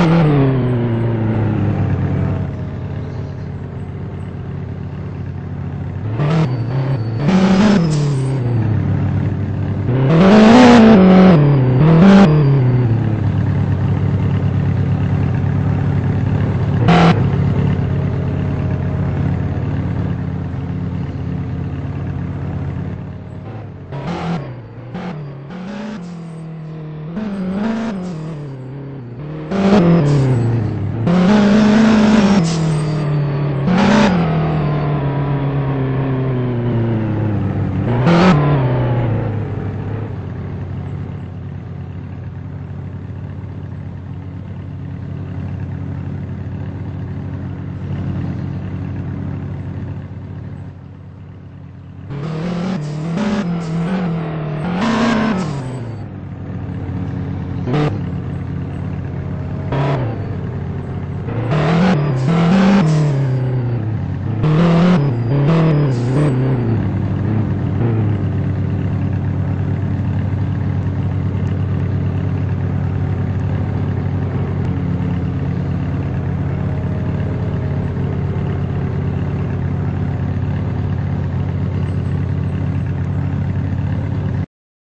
Mm-hmm. Mm-hmm.